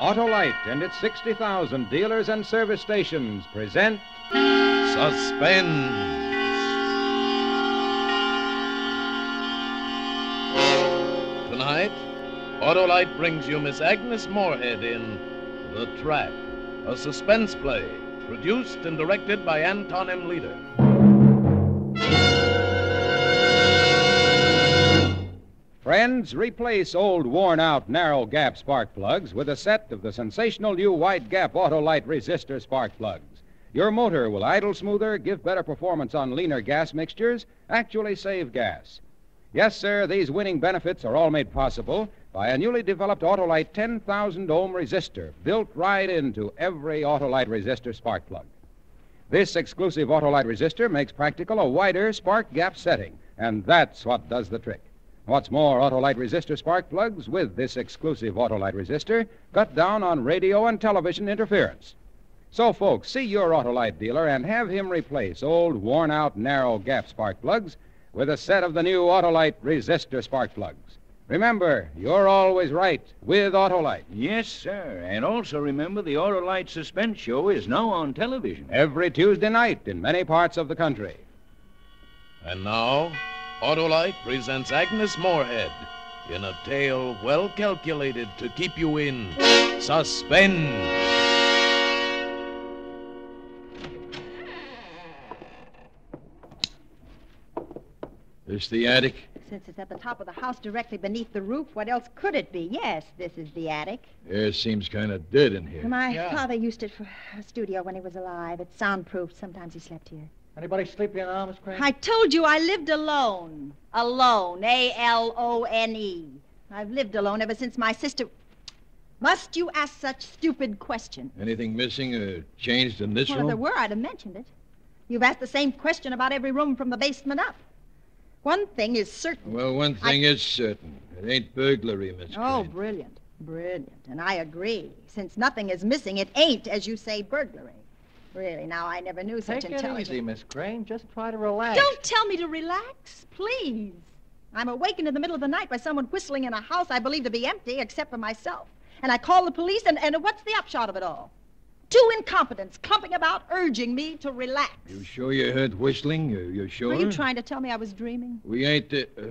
Autolite and its 60,000 dealers and service stations present Suspense. Tonight, Autolite brings you Miss Agnes Moorehead in The Trap, a suspense play produced and directed by Anton M. Leader. Friends, replace old worn out narrow gap spark plugs with a set of the sensational new wide gap Autolite resistor spark plugs. Your motor will idle smoother, give better performance on leaner gas mixtures, actually save gas. Yes, sir, these winning benefits are all made possible by a newly developed Autolite 10,000 ohm resistor built right into every Autolite resistor spark plug. This exclusive Autolite resistor makes practical a wider spark gap setting, and that's what does the trick. What's more, Autolite resistor spark plugs with this exclusive Autolite resistor cut down on radio and television interference. So, folks, see your Autolite dealer and have him replace old, worn out, narrow gap spark plugs with a set of the new Autolite resistor spark plugs. Remember, you're always right with Autolite. Yes, sir. And also remember the Autolite Suspense Show is now on television. Every Tuesday night in many parts of the country. And now, Autolite presents Agnes Moorehead in a tale well calculated to keep you in suspense. This the attic? Since it's at the top of the house directly beneath the roof, what else could it be? Yes, this is the attic. Air seems kind of dead in here. My father used it for a studio when he was alive. It's soundproof. Sometimes he slept here. Anybody sleeping now, Miss Crane? I told you I lived alone. Alone. A L O N E. I've lived alone ever since my sister. Must you ask such stupid questions? Anything missing or changed in this Well, room? if there were, I'd have mentioned it. You've asked the same question about every room from the basement up. One thing is certain. Well, one thing is certain. It ain't burglary, Miss Oh, Crane. brilliant. Brilliant. And I agree. Since nothing is missing, it ain't, as you say, burglary. Really, now I never knew such Take it intelligence. easy, Miss Crane. Just try to relax. Don't tell me to relax, please. I'm awakened in the middle of the night by someone whistling in a house I believe to be empty, except for myself. And I call the police, and, and what's the upshot of it all? Two incompetents clumping about, urging me to relax. You sure you heard whistling? You, you sure? Are you trying to tell me I was dreaming? We ain't. Uh, uh,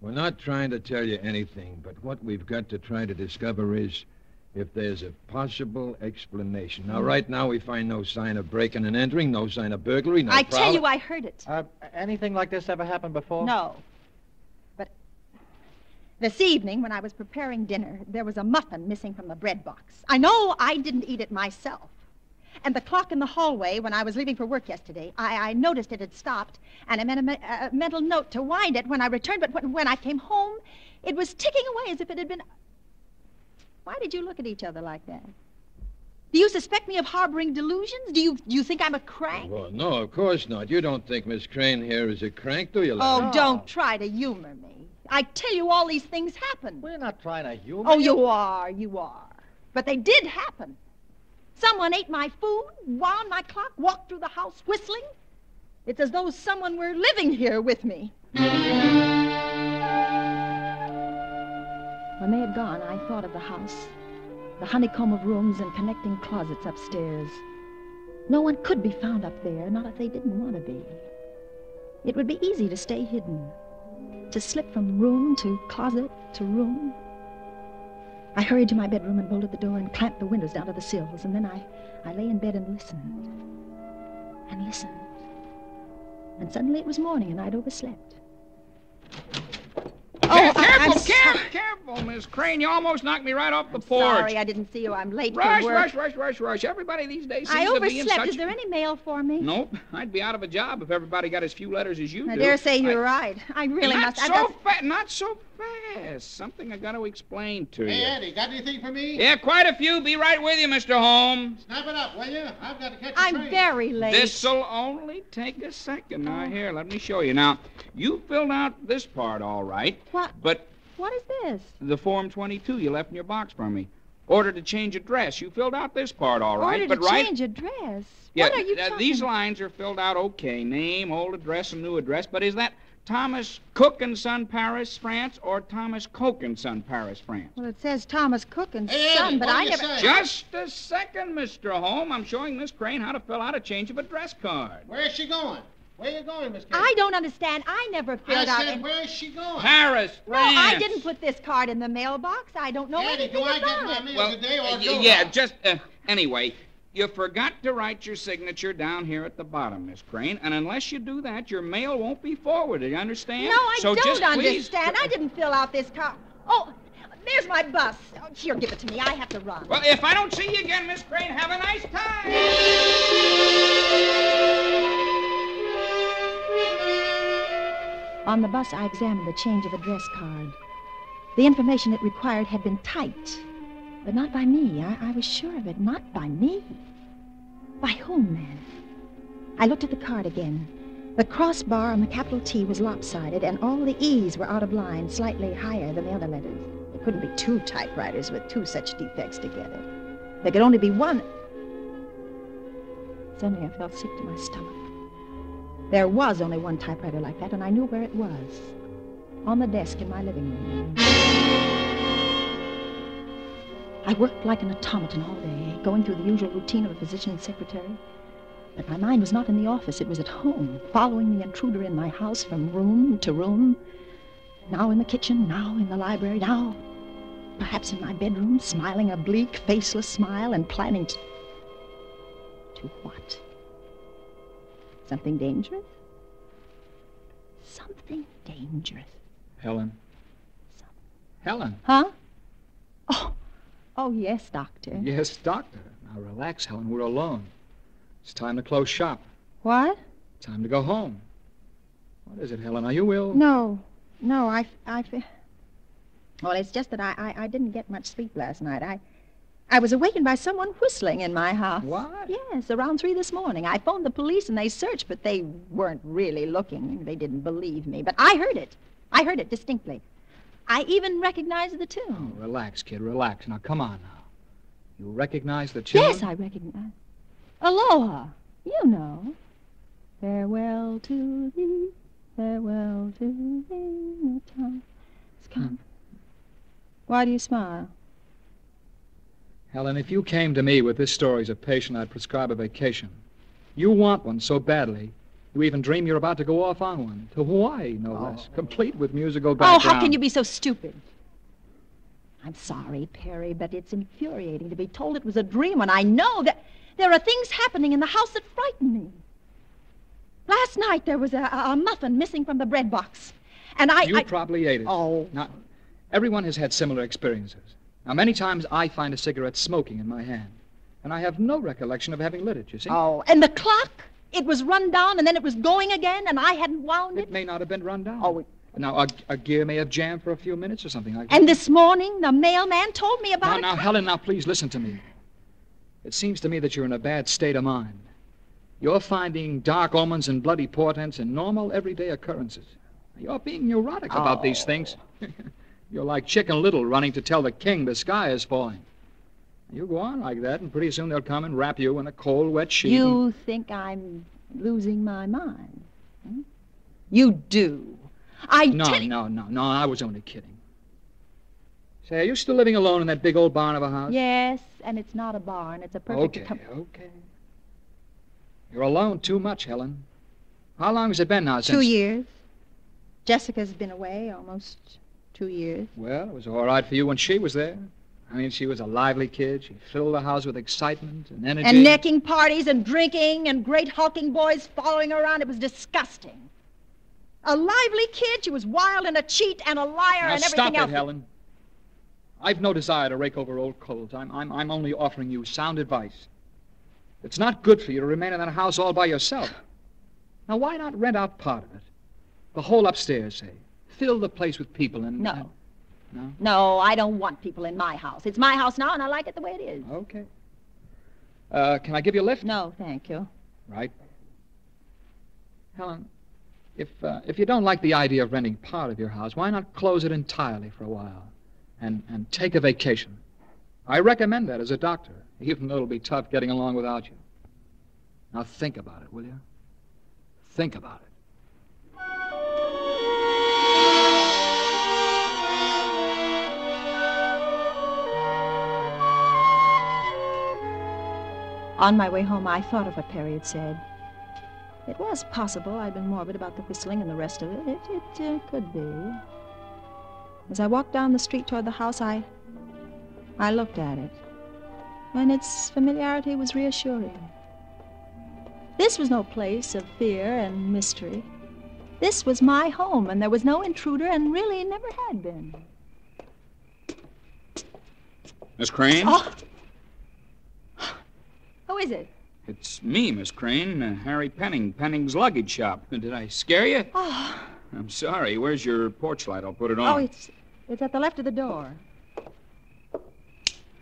we're not trying to tell you anything, but what we've got to try to discover is if there's a possible explanation. Now, right now, we find no sign of breaking and entering, no sign of burglary, no I tell prowling. you, I heard it. Uh, anything like this ever happened before? No. But this evening, when I was preparing dinner, there was a muffin missing from the bread box. I know I didn't eat it myself. And the clock in the hallway, when I was leaving for work yesterday, I, I noticed it had stopped, and I made a, me- a mental note to wind it when I returned. But when, when I came home, it was ticking away as if it had been. Why did you look at each other like that? Do you suspect me of harboring delusions? Do you, do you think I'm a crank? Well, no, of course not. You don't think Miss Crane here is a crank, do you, Oh, don't try to humor me. I tell you, all these things happen. We're not trying to humor Oh, you are, you are. But they did happen. Someone ate my food, wound my clock, walked through the house whistling. It's as though someone were living here with me. When they had gone, I thought of the house, the honeycomb of rooms and connecting closets upstairs. No one could be found up there, not if they didn't want to be. It would be easy to stay hidden, to slip from room to closet to room. I hurried to my bedroom and bolted the door and clamped the windows down to the sills, and then I, I lay in bed and listened. And listened. And suddenly it was morning and I'd overslept. Oh, I- careful, I'm careful, sorry. careful, Miss Crane. You almost knocked me right off the I'm porch. Sorry, I didn't see you. I'm late rush, for work. rush, rush, rush, rush. Everybody these days seems I to be in overslept. such... Is there any mail for me? Nope. I'd be out of a job if everybody got as few letters as you I do. dare say you're I- right. I really not must. I've so got- fa- Not so fast. Something I got to explain to Hey, you. Eddie, got anything for me? Yeah, quite a few. Be right with you, Mr. Holmes. Snap it up, will you? I've got to catch a I'm train. very late. This'll only take a second. Now, oh. here, let me show you. Now, you filled out this part all right, What? but What is this? the Form 22 you left in your box for me. Order to change address. You filled out this part all right, Order but to right. change address. Yeah, what are you uh, talking these lines are filled out okay. Name, old address, and new address. But is that Thomas Cook and Son, Paris, France, or Thomas Coke and Son, Paris, France? Well, it says Thomas Cook and Hey, Son, Eddie, but what do I you never. say? Just a second, Mr. Holmes. I'm showing Miss Crane how to fill out a change of address card. Where is she going? Where you going, Miss Kate? I don't understand. I never filled I out. said, any- where is she going? Paris, No, I didn't put this card in the mailbox. I don't know Eddie, anything do I get my it. meal Well, today or uh, yeah, I? just uh, anyway. You forgot to write your signature down here at the bottom, Miss Crane, and unless you do that, your mail won't be forwarded. You understand? No, I so don't just please- understand. I didn't fill out this card. Oh, there's my bus. Oh, here, give it to me. I have to run. Well, if I don't see you again, Miss Crane, have a nice time. On the bus, I examined the change of address card. The information it required had been typed, but not by me. I, I was sure of it. Not by me. By whom, then? I looked at the card again. The crossbar on the capital T was lopsided, and all the E's were out of line, slightly higher than the other letters. There couldn't be two typewriters with two such defects together. There could only be one. Suddenly, I felt sick to my stomach. There was only one typewriter like that, and I knew where it was. On the desk in my living room. I worked like an automaton all day, going through the usual routine of a physician's secretary. But my mind was not in the office, it was at home, following the intruder in my house from room to room. Now in the kitchen, now in the library, now perhaps in my bedroom, smiling a bleak, faceless smile and planning to. to what? Something dangerous? Something dangerous. Helen. Helen. Huh? Oh, oh yes, Doctor. Yes, doctor. Now relax, Helen. We're alone. It's time to close shop. What? Time to go home. What is it, Helen? Are you ill? No, no, I, I. Well, it's just that I, I, I didn't get much sleep last night. I, I was awakened by someone whistling in my house. What? Yes, around three this morning. I phoned the police and they searched, but they weren't really looking. They didn't believe me. But I heard it. I heard it distinctly. I even recognized the Oh, tune. relax, kid. Relax. Now, come on now. You recognize the tune? yes, I recognize. Aloha. You know. Farewell to thee. Farewell to thee. The time has come. Why do you smile? Helen, if you came to me with this story as a patient, I'd prescribe a vacation. You want one so badly. You even dream you're about to go off on one. To Hawaii, no oh. less. Complete with musical Oh, how can you be so stupid? I'm sorry, Perry, but it's infuriating to be told it was a dream when I know that there are things happening in the house that frighten me. Last night there was a, a a muffin missing from the bread box. And I. You I- probably ate it. Oh. Now, everyone has had similar experiences. Now, many times I find a cigarette smoking in my hand, and I have no recollection of having lit it, you see? Oh, and the clock? It was run down and then it was going again and I hadn't wound It it. may not have been run down. Oh, it- Now, a, a gear may have jammed for a few minutes or something like that. And this morning the mailman told me Now, about now, it. Helen, now, please listen to me. It seems to me that you're in a bad state of mind. You're finding dark omens and bloody portents in normal, everyday occurrences. You're being neurotic about these Oh. things. you're like Chicken Little running to tell the king the sky is falling. You go on like that, and pretty soon they'll come and wrap you in a cold, wet sheet. and- You think I'm losing my mind? hmm? You do. I No, tell no, no, no, I was only kidding. Say, are you still living alone in that big old barn of a house? Yes, and it's not a barn. It's a perfect. Okay, com- okay. You're alone too much, Helen. How long has it been now since... Two years. Jessica's been away almost two years. Well, it was all right for you when she was there. I mean, she was a lively kid. She filled the house with excitement and energy. And necking parties and drinking and great hulking boys following her around. It was disgusting. A lively kid. She was wild and a cheat and a liar and everything else. Now stop it, else. Helen. I've no desire to rake over old coals. I'm, I'm, I'm only offering you sound advice. It's not good for you to remain in that house all by yourself. Now, why not rent out part of it? The whole upstairs, say. Fill the place with people and... No. and- no? No, I don't want people in my house. It's my house now, and I like it the way it is. Okay. Uh, can I give you a lift? No, thank you. Right. Helen, if, uh, if you don't like the idea of renting part of your house, why not close it entirely for a while and, and take a vacation? I recommend that as a doctor, even though it'll be tough getting along without you. Now think about it, will you? Think about it. On my way home, I thought of what Perry had said. It was possible I'd been morbid about the whistling and the rest of it. It, it uh, could be. As I walked down the street toward the house, I. I looked at it. And its familiarity was reassuring. This was no place of fear and mystery. This was my home, and there was no intruder, and really never had been. Miss Crane? Oh. Is it? It's me, Miss Crane, uh, Harry Penning, Penning's luggage shop. Did I scare you? Oh, I'm sorry. Where's your porch light? I'll put it on. oh it's it's at the left of the door.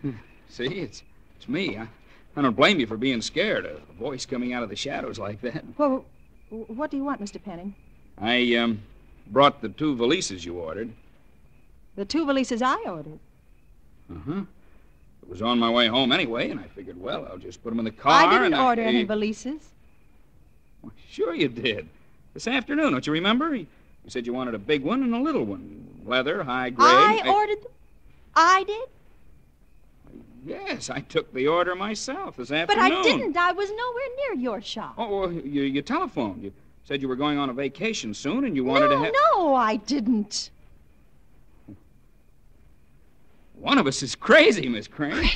See, it's it's me. I, I don't blame you for being scared. A voice coming out of the shadows like that. Well, what do you want, Mr. Penning? I um brought the two valises you ordered. The two valises I ordered. Uh huh. It was on my way home anyway, and I figured, well, I'll just put them in the car. I didn't order I, any valises. Well, Sure you did. This afternoon, don't you remember? You said you wanted a big one and a little one. Leather, high grade. I ordered them. I did, Yes, I took the order myself this afternoon. but. I didn't. I was nowhere near your shop. Oh, well, you, you telephoned. You said you were going on a vacation soon and you wanted no, to have. no, I didn't. One of us is crazy, Miss Crane.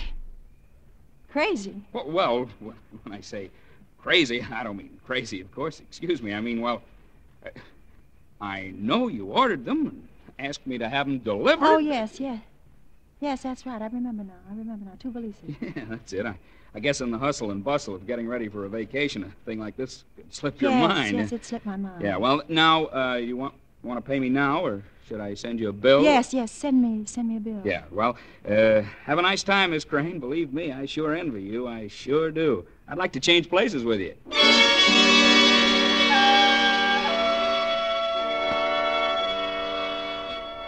Crazy. well, well, when I say crazy, I don't mean crazy, of course. Excuse me. I mean, well, uh, I know you ordered them and asked me to have them delivered. Oh yes, yes, yes. That's right. I remember now. I remember now. Two valises. Yeah, that's it. I, I guess in the hustle and bustle of getting ready for a vacation, a thing like this could slip your mind. yes. It slipped my mind. Yeah, well, now, uh, you want want to pay me now, or should I send you a bill? Yes, yes. Send me, send me a bill. Yeah, well, uh, have a nice time, Miss Crane. Believe me, I sure envy you. I sure do. I'd like to change places with you.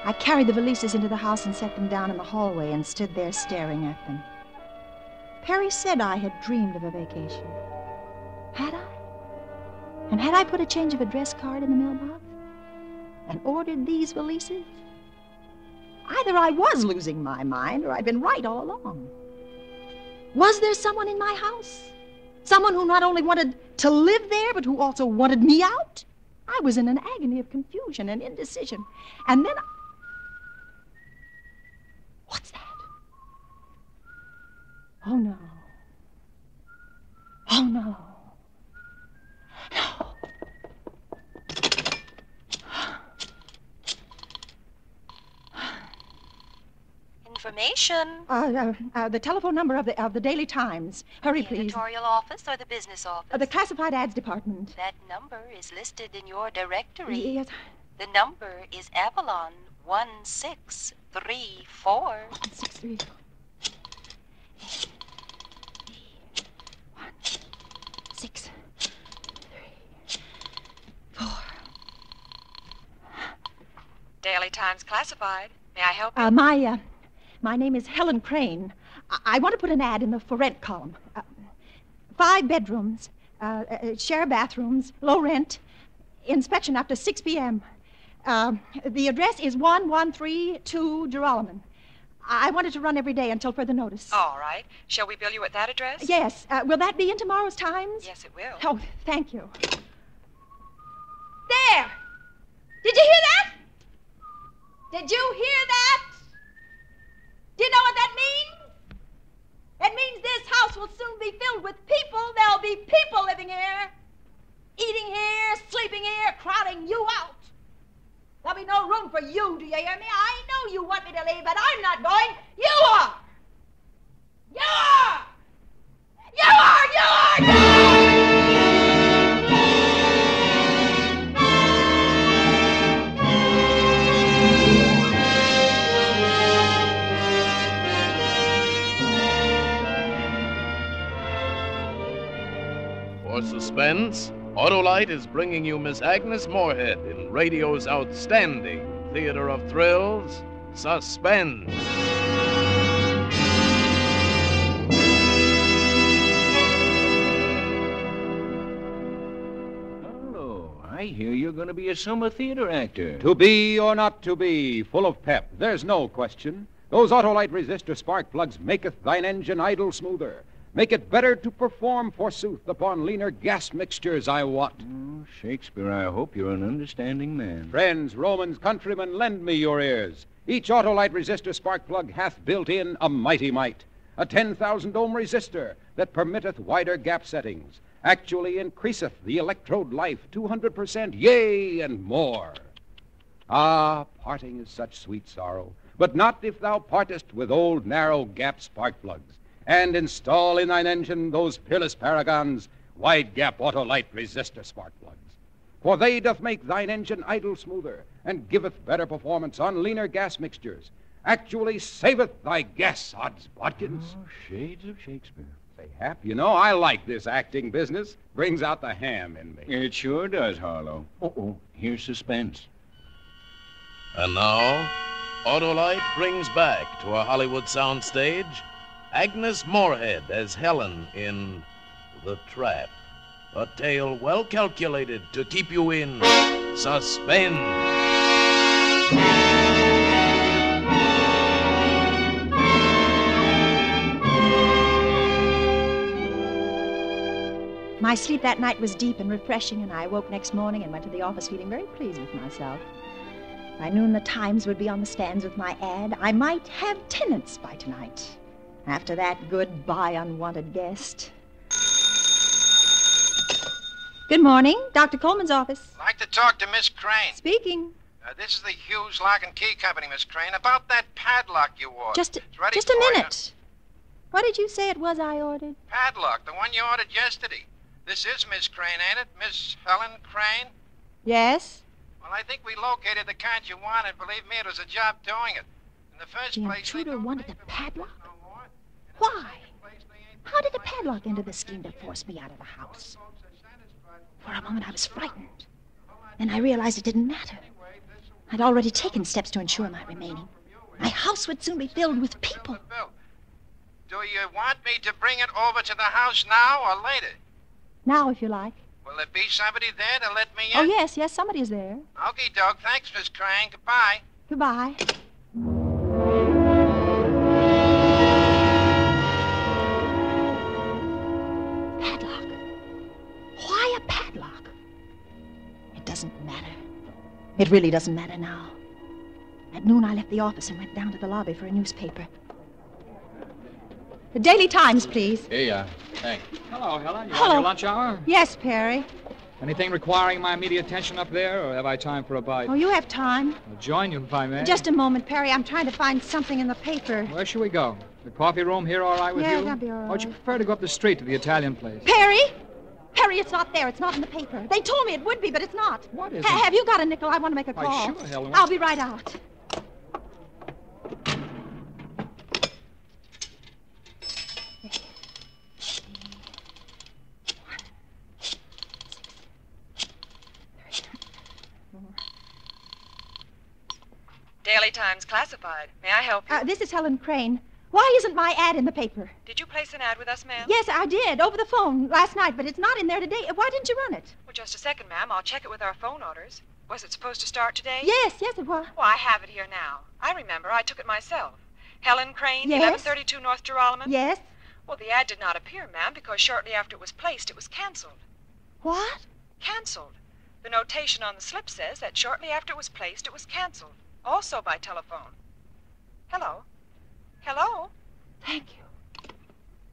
I carried the valises into the house and set them down in the hallway and stood there staring at them. Perry said I had dreamed of a vacation. Had I? And had I put a change of address card in the mailbox? And ordered these valises? Either I was losing my mind or I'd been right all along. Was there someone in my house? Someone who not only wanted to live there, but who also wanted me out? I was in an agony of confusion and indecision. And then. I... What's that? Oh, no. Oh, no. No. Information. Uh, uh, uh, the telephone number of the, of the Daily Times. Hurry, the please. editorial office or the business office? Uh, the classified ads department. That number is listed in your directory. Yes. The number is Avalon 1634. Six, three. One, six, three, four. Daily Times Classified. May I help you? Uh, my, uh, my name is Helen Crane. I, I want to put an ad in the for rent column. Uh, five bedrooms, uh, uh, share bathrooms, low rent, inspection after 6 p.m. Uh, the address is 1132 Gerolman. I I want it to run every day until further notice. All right. Shall we bill you at that address? Yes. Uh, will that be in tomorrow's Times? Yes, it will. Oh, thank you. There! Did you hear that? Did you hear that? Do you know what that means? It means this house will soon be filled with people. There'll be people living here, eating here, sleeping here, crowding you out. There'll be no room for you, do you hear me? I know you want me to leave, but I'm not going. You are! You are! You are! You are! You are! Suspense, Autolite is bringing you Miss Agnes Moorehead in radio's outstanding theater of thrills, Suspense. Oh, I hear you're going to be a summer theater actor. To be or not to be, full of pep, there's no question. Those Autolite resistor spark plugs maketh thine engine idle smoother. Make it better to perform, forsooth, upon leaner gas mixtures I wot. Oh, Shakespeare, I hope you're an understanding man. Friends, Romans, countrymen, lend me your ears. Each Autolite resistor spark plug hath built in a mighty might, a 10,000 ohm resistor that permitteth wider gap settings, actually increaseth the electrode life 200%, yea, and more. Ah, parting is such sweet sorrow, but not if thou partest with old narrow gap spark plugs, and install in thine engine those peerless paragons, wide gap Autolite resistor spark plugs. For they doth make thine engine idle smoother, and giveth better performance on leaner gas mixtures. Actually saveth thy gas, odds bodkins. Oh, shades of Shakespeare. Say, Hap, you know, I like this acting business. Brings out the ham in me. It sure does, Harlow. Uh-oh, here's suspense. And now, Autolite brings back to a Hollywood soundstage Agnes Moorehead as Helen in The Trap. A tale well calculated to keep you in suspense. My sleep that night was deep and refreshing, and I awoke next morning and went to the office feeling very pleased with myself. By noon, the Times would be on the stands with my ad. I might have tenants by tonight. After that, goodbye, unwanted guest. Good morning. Dr. Coleman's office. I'd Like to talk to Miss Crane. Speaking. Uh, this is the Hughes Lock and Key Company, Miss Crane. About that padlock you ordered. Just, ready just a for you. minute. What did you say it was I ordered? Padlock, the one you ordered yesterday. This is Miss Crane, ain't it? Miss Helen Crane? Yes. Well, I think we located the kind you wanted. Believe me, it was a job doing it. In the first The place, intruder wanted the padlock? no more. And in the Why? second place, they ain't How did the padlock enter the scheme to force me out of the house? Folks are satisfied with For a moment, I was frightened. Then I realized it didn't matter. I'd already taken steps to ensure my remaining. My house would soon be filled with people. Do you want me to bring it over to the house now or later? Now, if you like. Will there be somebody there to let me oh, in? Oh, yes, yes, somebody is there. Okay, Doug. Thanks, Miss Crane. Goodbye. Goodbye. It really doesn't matter now. At noon, I left the office and went down to the lobby for a newspaper. The Daily Times, please. Here you are. Thanks. Hello, Helen. You Hello. your lunch hour? Yes, Perry. Anything requiring my immediate attention up there, or have I time for a bite? Oh, you have time. I'll join you if I may. Just a moment, Perry. I'm trying to find something in the paper. Where should we go? The coffee room here all right with Yeah, you? that'd be all Or would you prefer to go up the street to the Italian place? Perry? Perry, it's not there. It's not in the paper. They told me it would be, but it's not. What is Ha- it? have you got a nickel? I want to make a Why, call. sure, Helen. I'll be right out. Daily Times Classified. May I help you? Uh, this is Helen Crane. Why isn't my ad in the paper? Did you place an ad with us, ma'am? Yes, I did over the phone last night, but it's not in there today. Why didn't you run it? Well, just a second, ma'am. I'll check it with our phone orders. Was it supposed to start today? Yes, yes, it was. Well, I have it here now. I remember. I took it myself. Helen Crane, Yes? 1132 North Geralman. Yes. Well, the ad did not appear, ma'am, because shortly after it was placed, it was canceled. What? Canceled. The notation on the slip says that shortly after it was placed, it was canceled. Also by telephone. Hello? Hello? Thank you.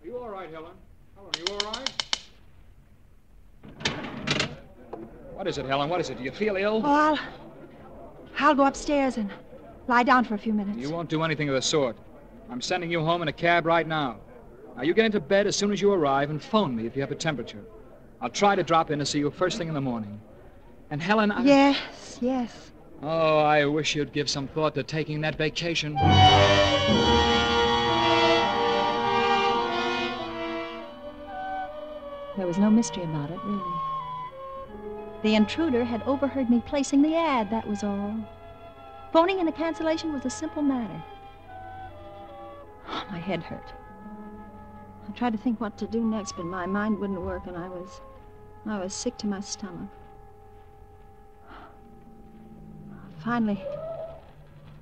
Are you all right, Helen? Helen, are you all right? What is it, Helen? What is it? Do you feel ill? Oh, I'll, I'll go upstairs and lie down for a few minutes. You won't do anything of the sort. I'm sending you home in a cab right now. Now, you get into bed as soon as you arrive and phone me if you have a temperature. I'll try to drop in to see you first thing in the morning. And, Helen, I... Yes, yes. Oh, I wish you'd give some thought to taking that vacation. There was no mystery about it, really. The intruder had overheard me placing the ad, that was all. Phoning in a cancellation was a simple matter. Oh, my head hurt. I tried to think what to do next, but my mind wouldn't work, and I was. I was sick to my stomach. Finally.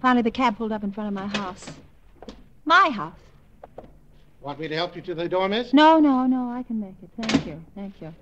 Finally, the cab pulled up in front of my house. My house. Want me to help you to the door, miss? No, no, no, I can make it. Thank you. Thank you.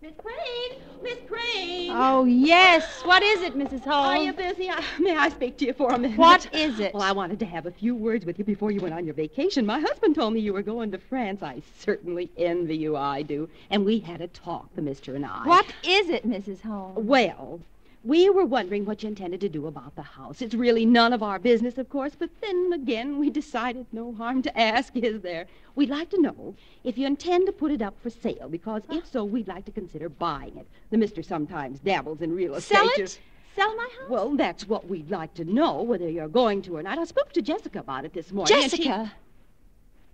Miss Crane! Miss Crane! Oh, yes. What is it, Mrs. Hall? Are you busy? I, may I speak to you for a minute? What is it? Well, I wanted to have a few words with you before you went on your vacation. My husband told me you were going to France. I certainly envy you, I do. And we had a talk, the mister and I. What is it, Mrs. Hall? Well, we were wondering what you intended to do about the house. It's really none of our business, of course, but then again, we decided no harm to ask, is there? We'd like to know if you intend to put it up for sale, because if so, we'd like to consider buying it. The mister sometimes dabbles in real estate. Sell it? Sell my house? Well, that's what we'd like to know, whether you're going to or not. I spoke to Jessica about it this morning. and she- Jessica?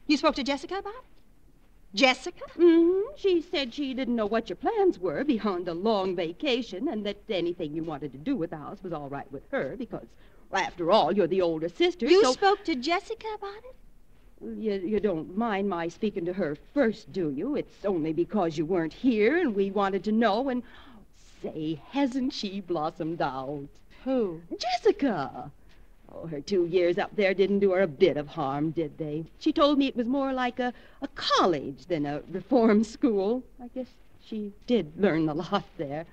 You spoke to Jessica about it? Jessica? hmm She said she didn't know what your plans were beyond a long vacation and that anything you wanted to do with the house was all right with her because, well, after all, you're the older sister. You so spoke to Jessica about it? you, you don't mind my speaking to her first, do you? It's only because you weren't here and we wanted to know and. Say, hasn't she blossomed out? Who? Jessica! Oh, her two years up there didn't do her a bit of harm, did they? She told me it was more like a, a college than a reform school. I guess she did learn a lot there.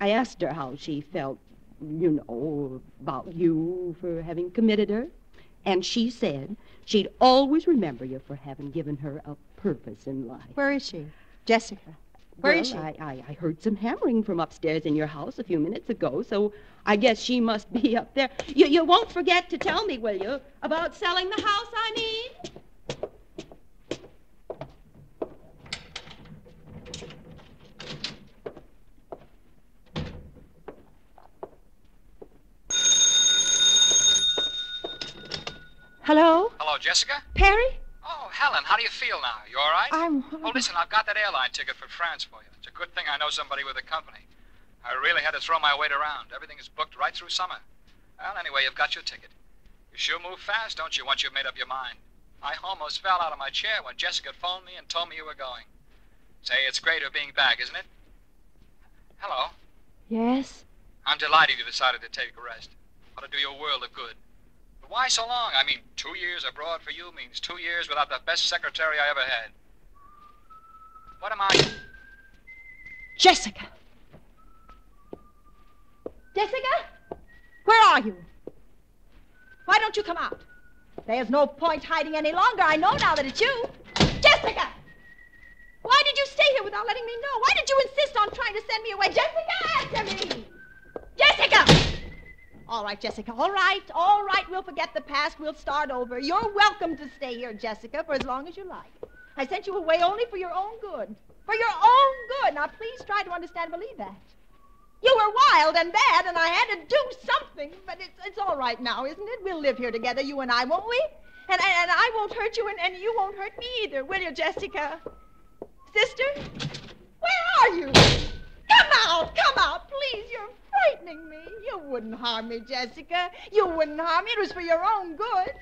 I asked her how she felt, you know, about you for having committed her. And she said she'd always remember you for having given her a purpose in life. Where is she? Jessica. Where well, is she? I, I, I heard some hammering from upstairs in your house a few minutes ago, so I guess she must be up there. You, you won't forget to tell me, will you, about selling the house, I mean? Hello? Hello, Jessica? Perry? Helen, how do you feel now? You all right? I'm. Oh, listen, I've got that airline ticket for France for you. It's a good thing I know somebody with a company. I really had to throw my weight around. Everything is booked right through summer. Well, anyway, you've got your ticket. You sure move fast, don't you, once you've made up your mind? I almost fell out of my chair when Jessica phoned me and told me you were going. Say, it's greater being back, isn't it? Hello. Yes? I'm delighted you decided to take a rest. Ought to do your world of good. Why so long? I mean, two years abroad for you means two years without the best secretary I ever had. What am I? Jessica! Jessica? Where are you? Why don't you come out? There's no point hiding any longer. I know now that it's you. Jessica! Why did you stay here without letting me know? Why did you insist on trying to send me away? Jessica, answer me! Jessica! All right, Jessica. All right, all right. We'll forget the past. We'll start over. You're welcome to stay here, Jessica, for as long as you like. I sent you away only for your own good. For your own good. Now, please try to understand and believe that. You were wild and bad, and I had to do something. But it's, it's all right now, isn't it? We'll live here together, you and I, won't we? And, and, and I won't hurt you, and, and you won't hurt me either, will you, Jessica? Sister? Where are you? Come out, come out, please. You're frightening me. You wouldn't harm me, Jessica. You wouldn't harm me. It was for your own good.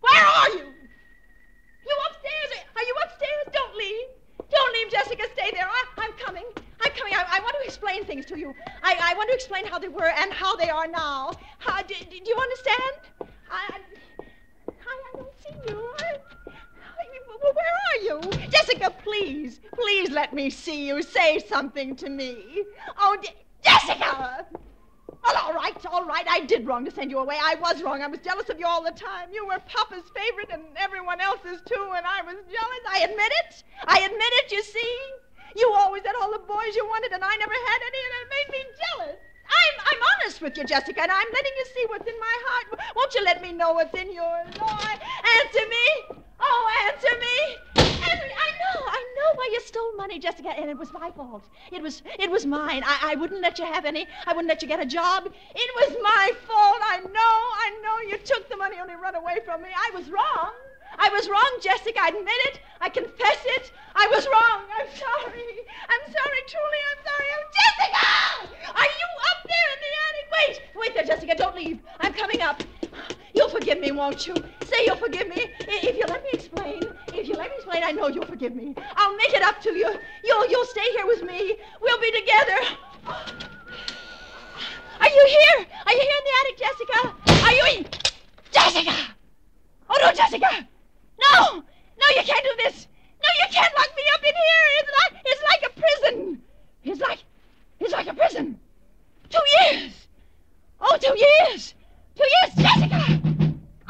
Where are you? You upstairs? Are you upstairs? Don't leave. Don't leave, Jessica. Stay there. I, I'm coming. I'm coming. I, I want to explain things to you. I, I want to explain how they were and how they are now. How, do, do you understand? I, I, I don't see you. I, where are you? Jessica, please. Please let me see you. Say something to me. Oh, Jessica! Well, all right, all right. I did wrong to send you away. I was wrong. I was jealous of you all the time. You were Papa's favorite and everyone else's too, and I was jealous. I admit it. I admit it, you see. You always had all the boys you wanted, and I never had any, and it made me jealous. I'm, I'm honest with you, Jessica, and I'm letting you see what's in my heart. Won't you let me know what's in yours? Oh, I- answer me. Oh, answer me. Me. I know, I know why you stole money, Jessica, and it was my fault. It was, it was mine. I, I wouldn't let you have any. I wouldn't let you get a job. It was my fault. I know, I know. You took the money, only run away from me. I was wrong. I was wrong, Jessica. I admit it. I confess it. I was wrong. I'm sorry. I'm sorry, truly, I'm sorry. Oh, Jessica! Are you up there in the attic? Wait, wait there, Jessica. Don't leave. I'm coming up. You'll forgive me, won't you? Say you'll forgive me. If you let me explain, if you let me explain, I know you'll forgive me. I'll make it up to you. You'll you'll stay here with me. We'll be together. Are you here? Are you here in the attic, Jessica? Are you in? Jessica! Oh, no, Jessica! No! No, you can't do this! No, you can't lock me up in here! It's like it's like a prison! It's like it's like a prison! Two years! Oh, two years! Two years, Jessica!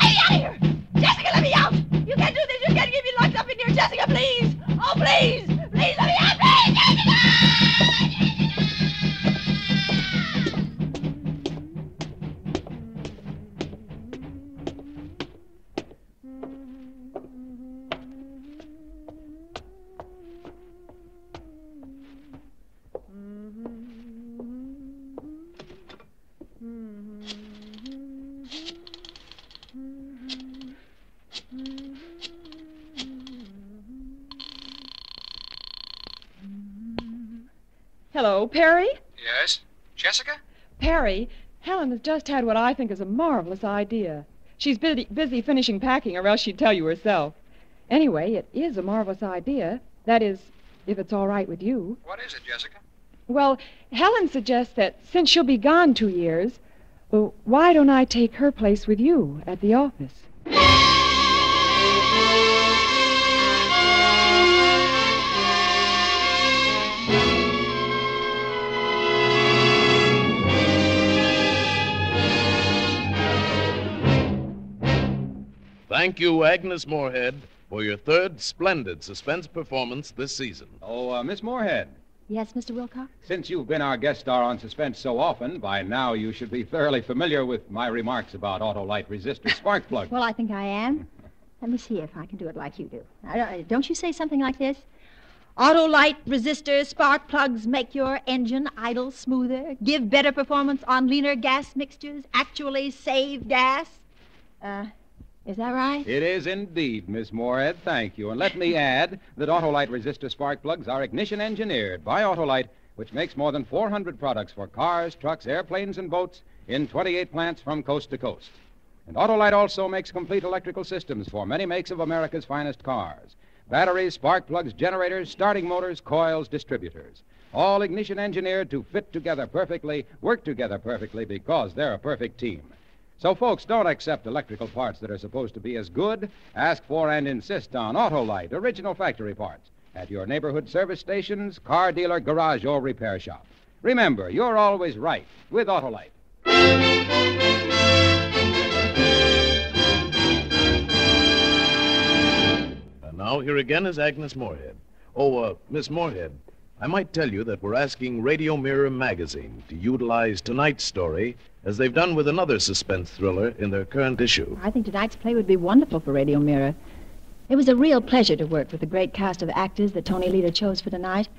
Get me out of here! Jessica, let me out! You can't do this! You can't keep me locked up in here, Jessica, please! Oh, please! Please let me out! Please, Hello, Perry? Yes? Jessica? Perry, Helen has just had what I think is a marvelous idea. She's busy, busy finishing packing, or else she'd tell you herself. Anyway, it is a marvelous idea. That is, if it's all right with you. What is it, Jessica? Well, Helen suggests that since she'll be gone two years, well, why don't I take her place with you at the office? Thank you, Agnes Moorehead, for your third splendid suspense performance this season. Oh, uh, Miss Moorehead, Yes, Mr. Wilcox? since you've been our guest star on Suspense so often, by now you should be thoroughly familiar with my remarks about Autolite resistor spark plugs. Well, I think I am. Let me see if I can do it like you do. I don't- Don't you say something like this? Autolite resistors, spark plugs make your engine idle smoother, give better performance on leaner gas mixtures, actually save gas. Uh, is that right? It is indeed, Miss Moorehead. Thank you. And let me add that Autolite resistor spark plugs are ignition engineered by Autolite, which makes more than 400 products for cars, trucks, airplanes, and boats in 28 plants from coast to coast. And Autolite also makes complete electrical systems for many makes of America's finest cars batteries, spark plugs, generators, starting motors, coils, distributors. All ignition engineered to fit together perfectly, work together perfectly because they're a perfect team. So, folks, don't accept electrical parts that are supposed to be as good. Ask for and insist on Autolite, original factory parts, at your neighborhood service stations, car dealer, garage, or repair shop. Remember, you're always right with Autolite. And now here again is Agnes Moorehead. Oh, uh, Miss Moorehead, I might tell you that we're asking Radio Mirror magazine to utilize tonight's story as they've done with another suspense thriller in their current issue. I think tonight's play would be wonderful for Radio Mirror. It was a real pleasure to work with the great cast of actors that Tony Leader chose for tonight.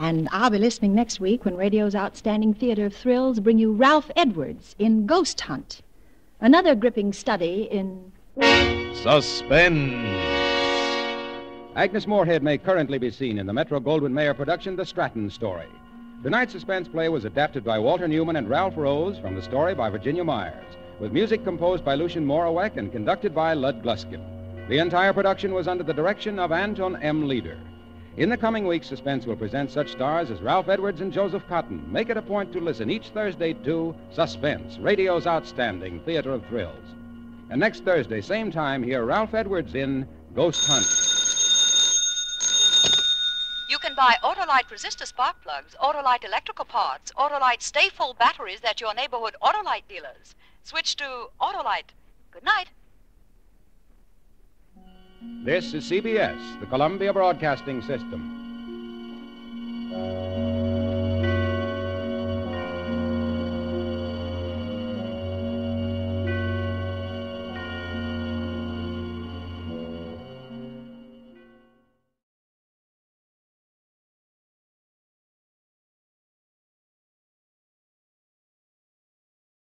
And I'll be listening next week when radio's outstanding theater of thrills bring you Ralph Edwards in Ghost Hunt. Another gripping study in Suspense. Agnes Moorehead may currently be seen in the Metro Goldwyn Mayer production, The Stratton Story. Tonight's suspense play was adapted by Walter Newman and Ralph Rose from the story by Virginia Myers, with music composed by Lucien Moraweck and conducted by Lud Gluskin. The entire production was under the direction of Anton M. Leader. In the coming weeks, Suspense will present such stars as Ralph Edwards and Joseph Cotten. Make it a point to listen each Thursday to Suspense, radio's outstanding theater of thrills. And next Thursday, same time, hear Ralph Edwards in Ghost Hunt. Buy Autolite resistor spark plugs, Autolite electrical parts, Autolite stay full batteries at your neighborhood Autolite dealers. Switch to Autolite. Good night. This is CBS, the Columbia Broadcasting System.